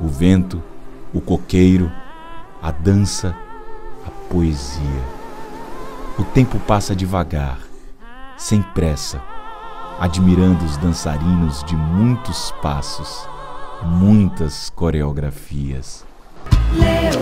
o vento, o coqueiro, a dança, a poesia. O tempo passa devagar, sem pressa, admirando os dançarinos de muitos passos, muitas coreografias. Leo.